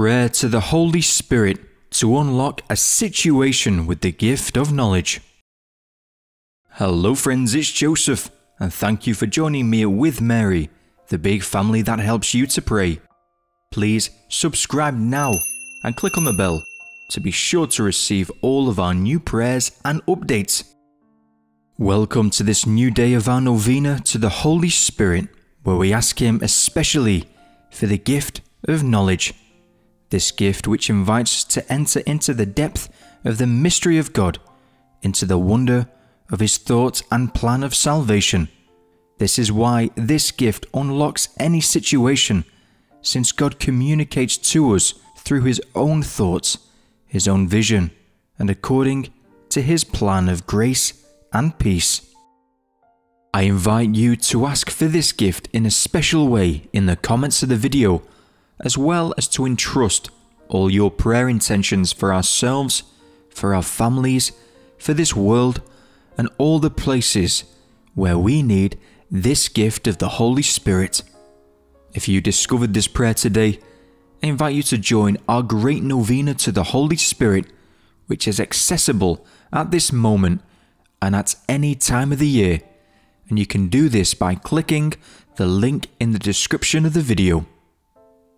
Prayer to the Holy Spirit to unlock a situation with the gift of knowledge. Hello, friends, it's Joseph, and thank you for joining me with Mary, the big family that helps you to pray. Please subscribe now and click on the bell to be sure to receive all of our new prayers and updates. Welcome to this new day of our novena to the Holy Spirit, where we ask Him especially for the gift of knowledge. This gift which invites us to enter into the depth of the mystery of God, into the wonder of His thought and plan of salvation. This is why this gift unlocks any situation, since God communicates to us through His own thoughts, His own vision, and according to His plan of grace and peace. I invite you to ask for this gift in a special way in the comments of the video, as well as to entrust all your prayer intentions for ourselves, for our families, for this world, and all the places where we need this gift of the Holy Spirit. If you discovered this prayer today, I invite you to join our great novena to the Holy Spirit, which is accessible at this moment and at any time of the year. And you can do this by clicking the link in the description of the video.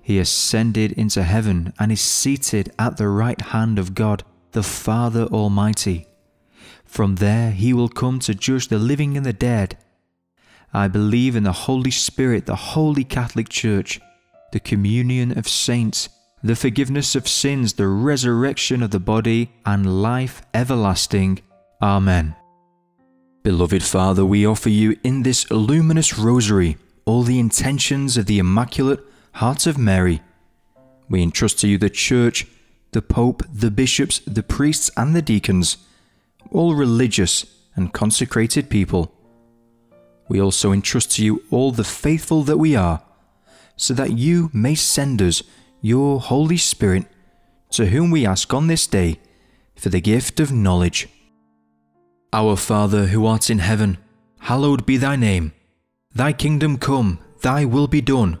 He ascended into heaven and is seated at the right hand of God, the Father Almighty. From there he will come to judge the living and the dead. I believe in the Holy Spirit, the Holy Catholic Church, the communion of saints, the forgiveness of sins, the resurrection of the body, and life everlasting. Amen. Beloved Father, we offer you in this luminous rosary all the intentions of the Immaculate Heart of Mary. We entrust to you the Church, the Pope, the bishops, the priests, and the deacons, all religious and consecrated people. We also entrust to you all the faithful that we are, so that you may send us your Holy Spirit, to whom we ask on this day for the gift of knowledge. Our Father who art in heaven, hallowed be thy name. Thy kingdom come, thy will be done,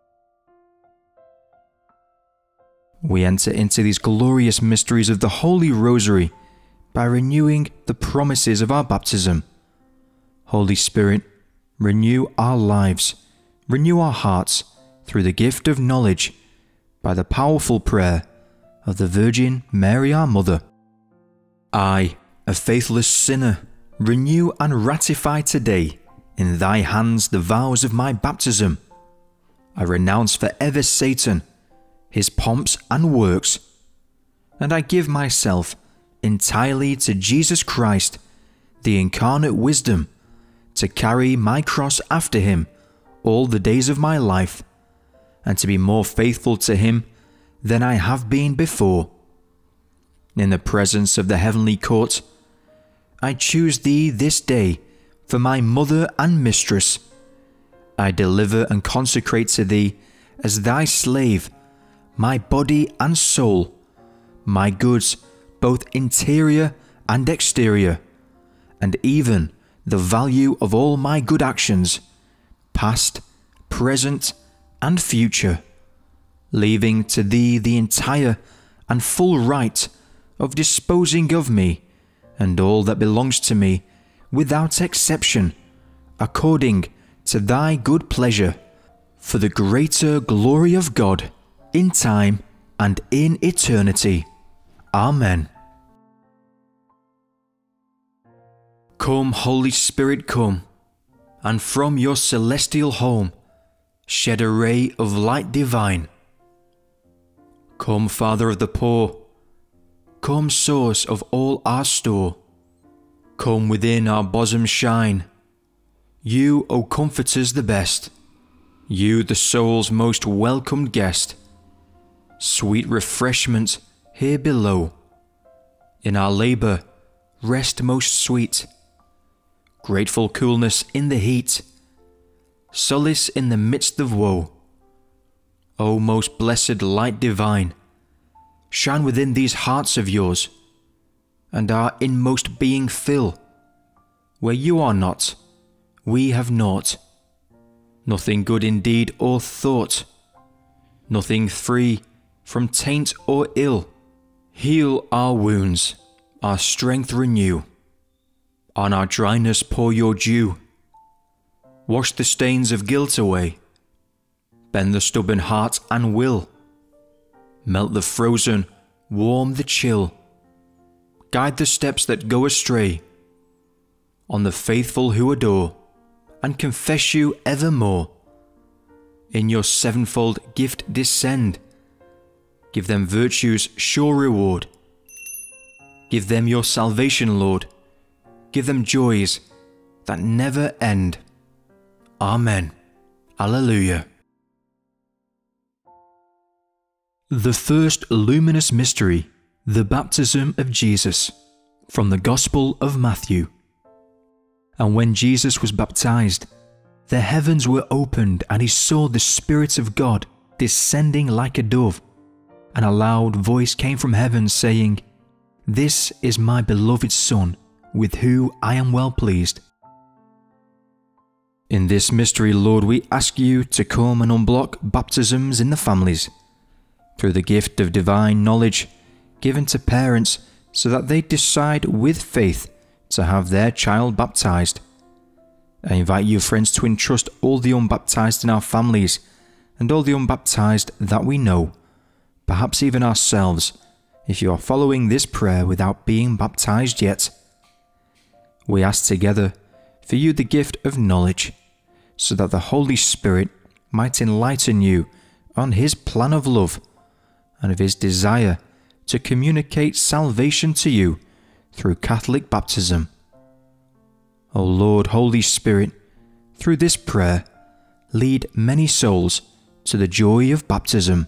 We enter into these glorious mysteries of the Holy Rosary by renewing the promises of our baptism. Holy Spirit, renew our lives, renew our hearts through the gift of knowledge by the powerful prayer of the Virgin Mary our Mother. I, a faithless sinner, renew and ratify today in thy hands the vows of my baptism. I renounce forever Satan, his pomps and works, and I give myself entirely to Jesus Christ, the incarnate wisdom, to carry my cross after him all the days of my life, and to be more faithful to Him than I have been before. In the presence of the heavenly court, I choose Thee this day for my mother and mistress. I deliver and consecrate to Thee as Thy slave my body and soul, my goods, both interior and exterior, and even the value of all my good actions, past, present, and future, leaving to Thee the entire and full right of disposing of me and all that belongs to me without exception, according to Thy good pleasure, for the greater glory of God, in time and in eternity. Amen. Come, Holy Spirit, come, and from your celestial home shed a ray of light divine. Come, Father of the poor, come, source of all our store, come within our bosom shine. You, O Comforters, the best, you, the soul's most welcomed guest. Sweet refreshment here below, in our labour, rest most sweet. Grateful coolness in the heat, solace in the midst of woe. O most blessed light divine, shine within these hearts of yours, and our inmost being fill. Where you are not, we have naught, nothing good indeed or thought, nothing free from taint or ill. Heal our wounds, our strength renew on our dryness pour your dew. Wash the stains of guilt away. Bend the stubborn heart and will. Melt the frozen, warm the chill. Guide the steps that go astray. On the faithful who adore and confess you evermore. In your sevenfold gift descend. Give them virtue's sure reward. Give them your salvation, Lord Give them joys that never end. Amen. Alleluia. The first luminous mystery, the baptism of Jesus, from the Gospel of Matthew. And when Jesus was baptized, the heavens were opened, and he saw the Spirit of God descending like a dove. And a loud voice came from heaven, saying, This is my beloved Son with whom I am well pleased. In this mystery, Lord, we ask you to come and unblock baptisms in the families through the gift of divine knowledge given to parents so that they decide with faith to have their child baptized. I invite you, friends, to entrust all the unbaptized in our families and all the unbaptized that we know, perhaps even ourselves, if you are following this prayer without being baptized yet we ask together for you the gift of knowledge, so that the Holy Spirit might enlighten you on His plan of love and of His desire to communicate salvation to you through Catholic baptism. O Lord, Holy Spirit, through this prayer, lead many souls to the joy of baptism.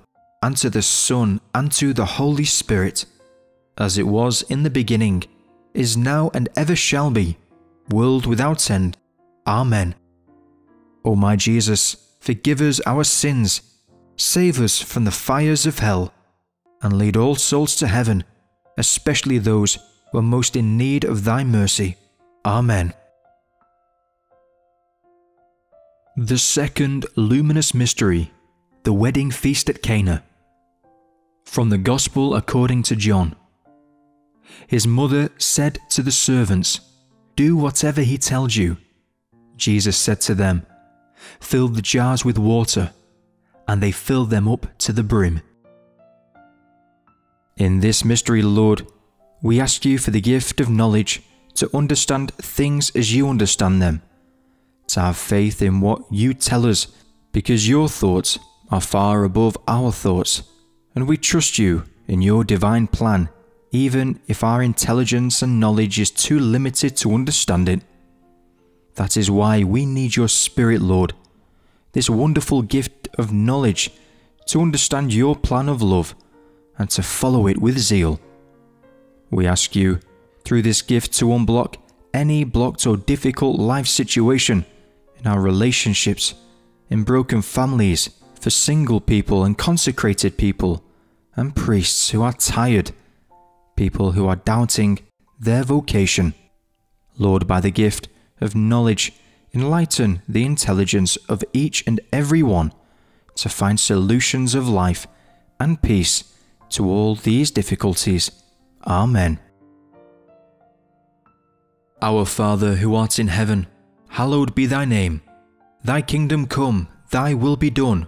and to the Son, and to the Holy Spirit, as it was in the beginning, is now, and ever shall be, world without end. Amen. O my Jesus, forgive us our sins, save us from the fires of hell, and lead all souls to heaven, especially those who are most in need of thy mercy. Amen. The second luminous mystery, the wedding feast at Cana. From the Gospel according to John. His mother said to the servants, Do whatever he tells you. Jesus said to them, Fill the jars with water, and they filled them up to the brim. In this mystery, Lord, we ask you for the gift of knowledge to understand things as you understand them, to have faith in what you tell us, because your thoughts are far above our thoughts, and we trust you in your divine plan, even if our intelligence and knowledge is too limited to understand it. That is why we need your Spirit, Lord, this wonderful gift of knowledge to understand your plan of love and to follow it with zeal. We ask you, through this gift, to unblock any blocked or difficult life situation in our relationships, in broken families, for single people and consecrated people, and priests who are tired, people who are doubting their vocation. Lord, by the gift of knowledge, enlighten the intelligence of each and every one to find solutions of life and peace to all these difficulties. Amen. Our Father who art in heaven, hallowed be thy name. Thy kingdom come, thy will be done,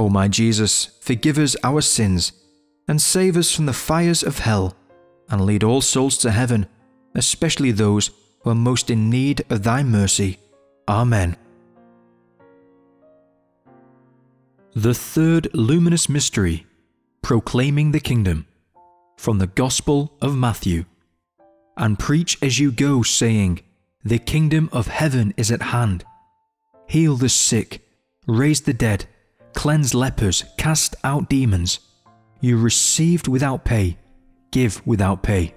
O my Jesus, forgive us our sins, and save us from the fires of hell, and lead all souls to heaven, especially those who are most in need of thy mercy. Amen. The third luminous mystery, proclaiming the kingdom from the Gospel of Matthew. And preach as you go, saying, The kingdom of heaven is at hand. Heal the sick, raise the dead, cleanse lepers, cast out demons. You received without pay, give without pay.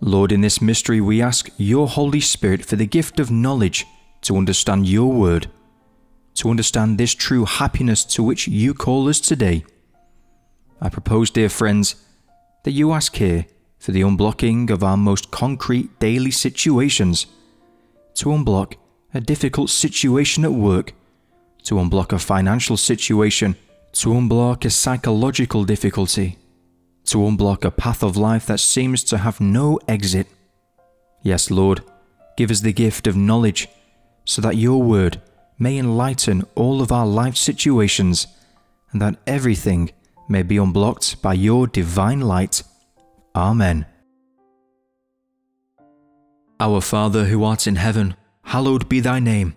Lord, in this mystery we ask your Holy Spirit for the gift of knowledge to understand your word, to understand this true happiness to which you call us today. I propose, dear friends, that you ask here for the unblocking of our most concrete daily situations, to unblock a difficult situation at work, to unblock a financial situation, to unblock a psychological difficulty, to unblock a path of life that seems to have no exit. Yes, Lord, give us the gift of knowledge so that your word may enlighten all of our life situations and that everything may be unblocked by your divine light. Amen. Our Father who art in heaven, hallowed be thy name.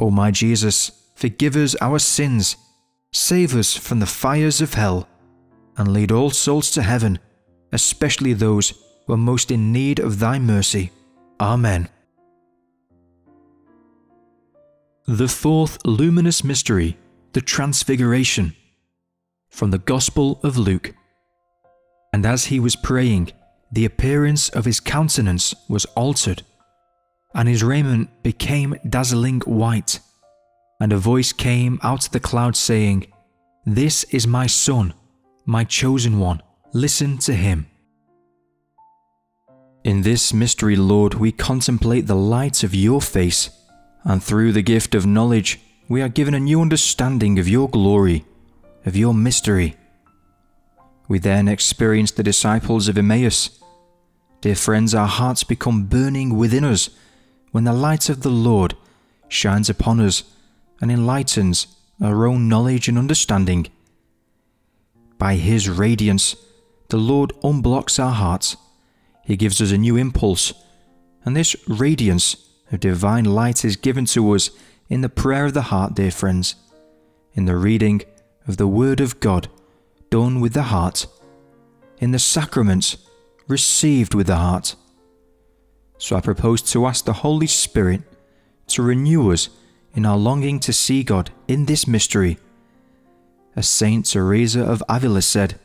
O my Jesus, forgive us our sins, save us from the fires of hell, and lead all souls to heaven, especially those who are most in need of thy mercy. Amen. The fourth luminous mystery, the Transfiguration. From the Gospel of Luke. And as he was praying, the appearance of his countenance was altered, and his raiment became dazzling white. And a voice came out of the cloud saying, This is my Son, my chosen one, listen to him. In this mystery, Lord, we contemplate the light of your face, and through the gift of knowledge, we are given a new understanding of your glory, of your mystery. We then experience the disciples of Emmaus. Dear friends, our hearts become burning within us when the light of the Lord shines upon us and enlightens our own knowledge and understanding. By His radiance, the Lord unblocks our hearts he gives us a new impulse, and this radiance of divine light is given to us in the prayer of the heart, dear friends, in the reading of the Word of God done with the heart, in the sacraments received with the heart. So I propose to ask the Holy Spirit to renew us in our longing to see God in this mystery. As Saint Teresa of Avila said,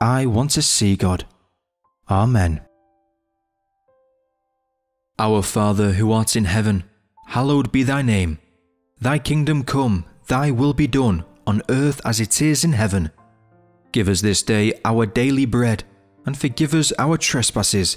I want to see God. Amen. Our Father who art in heaven, hallowed be thy name. Thy kingdom come, thy will be done, on earth as it is in heaven. Give us this day our daily bread, and forgive us our trespasses,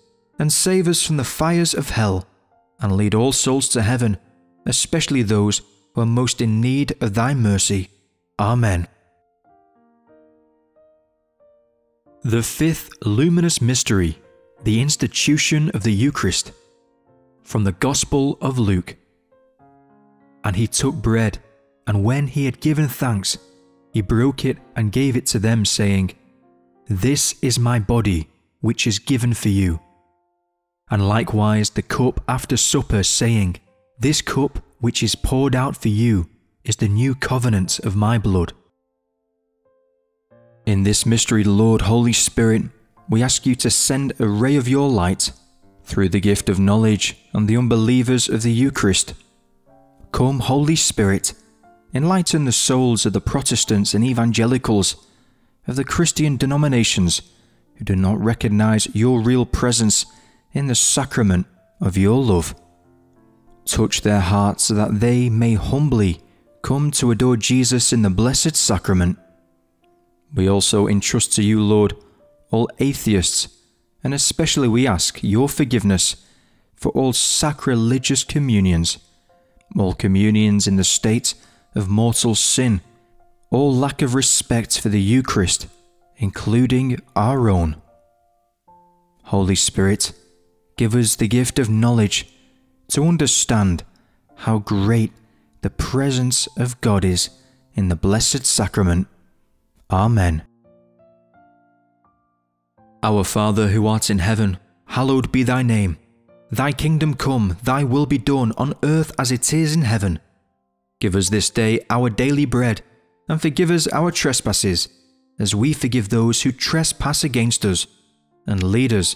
and save us from the fires of hell, and lead all souls to heaven, especially those who are most in need of thy mercy. Amen. The fifth luminous mystery, the institution of the Eucharist. From the Gospel of Luke. And he took bread, and when he had given thanks, he broke it and gave it to them, saying, This is my body, which is given for you. And likewise the cup after supper, saying, This cup which is poured out for you is the new covenant of my blood. In this mystery, Lord Holy Spirit, we ask you to send a ray of your light through the gift of knowledge on the unbelievers of the Eucharist. Come, Holy Spirit, enlighten the souls of the Protestants and Evangelicals, of the Christian denominations who do not recognize your real presence in the sacrament of your love. Touch their hearts so that they may humbly come to adore Jesus in the Blessed Sacrament. We also entrust to you, Lord, all atheists, and especially we ask your forgiveness for all sacrilegious communions, all communions in the state of mortal sin, all lack of respect for the Eucharist, including our own. Holy Spirit, give us the gift of knowledge to understand how great the presence of God is in the Blessed Sacrament. Amen. Our Father who art in heaven, hallowed be thy name. Thy kingdom come, thy will be done on earth as it is in heaven. Give us this day our daily bread, and forgive us our trespasses, as we forgive those who trespass against us. And lead us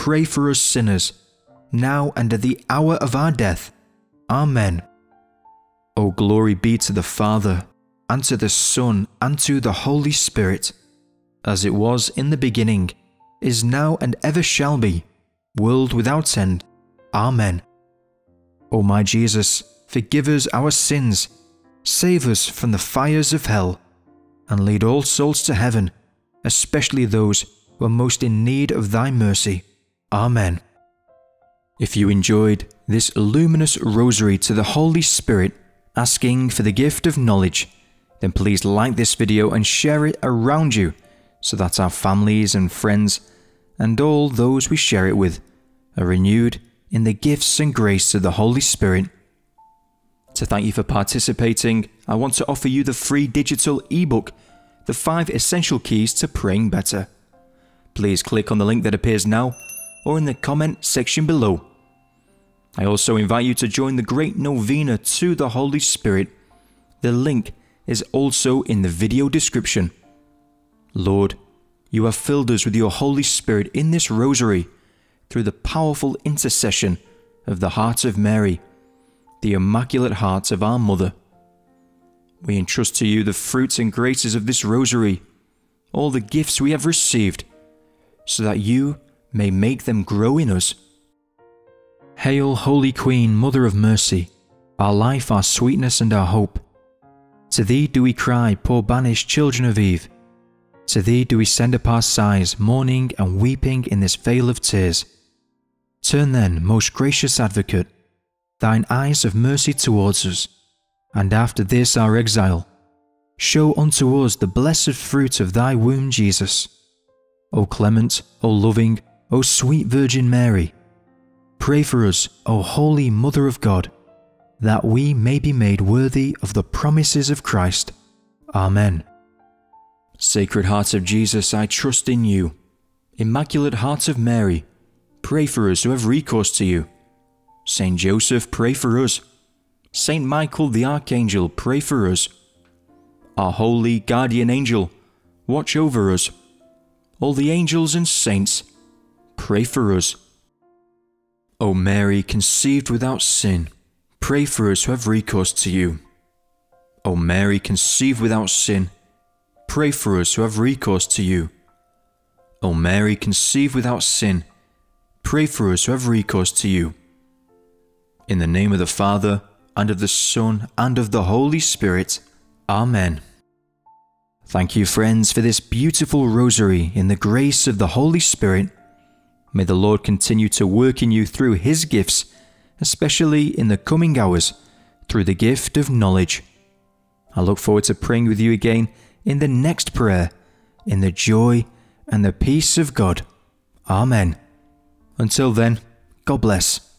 pray for us sinners, now and at the hour of our death. Amen. O glory be to the Father, and to the Son, and to the Holy Spirit, as it was in the beginning, is now, and ever shall be, world without end. Amen. O my Jesus, forgive us our sins, save us from the fires of hell, and lead all souls to heaven, especially those who are most in need of thy mercy. Amen. If you enjoyed this luminous rosary to the Holy Spirit, asking for the gift of knowledge, then please like this video and share it around you so that our families and friends and all those we share it with are renewed in the gifts and grace of the Holy Spirit. To thank you for participating, I want to offer you the free digital ebook, The 5 Essential Keys to Praying Better. Please click on the link that appears now or in the comment section below. I also invite you to join the Great Novena to the Holy Spirit. The link is also in the video description. Lord, you have filled us with your Holy Spirit in this rosary through the powerful intercession of the heart of Mary, the Immaculate Heart of our Mother. We entrust to you the fruits and graces of this rosary, all the gifts we have received, so that you may make them grow in us. Hail, Holy Queen, Mother of Mercy, our life, our sweetness, and our hope. To thee do we cry, poor banished children of Eve. To thee do we send up our sighs, mourning and weeping in this vale of tears. Turn then, most gracious Advocate, thine eyes of mercy towards us, and after this our exile, show unto us the blessed fruit of thy womb, Jesus. O clement, O loving, O sweet Virgin Mary, pray for us, O Holy Mother of God that we may be made worthy of the promises of Christ. Amen. Sacred Heart of Jesus, I trust in you. Immaculate Heart of Mary, pray for us who have recourse to you. Saint Joseph, pray for us. Saint Michael the Archangel, pray for us. Our holy guardian angel, watch over us. All the angels and saints, pray for us. O Mary, conceived without sin, pray for us who have recourse to you. O Mary, conceived without sin, pray for us who have recourse to you. O Mary, conceived without sin, pray for us who have recourse to you. In the name of the Father, and of the Son, and of the Holy Spirit. Amen. Thank you, friends, for this beautiful rosary in the grace of the Holy Spirit. May the Lord continue to work in you through His gifts, especially in the coming hours, through the gift of knowledge. I look forward to praying with you again in the next prayer, in the joy and the peace of God. Amen. Until then, God bless.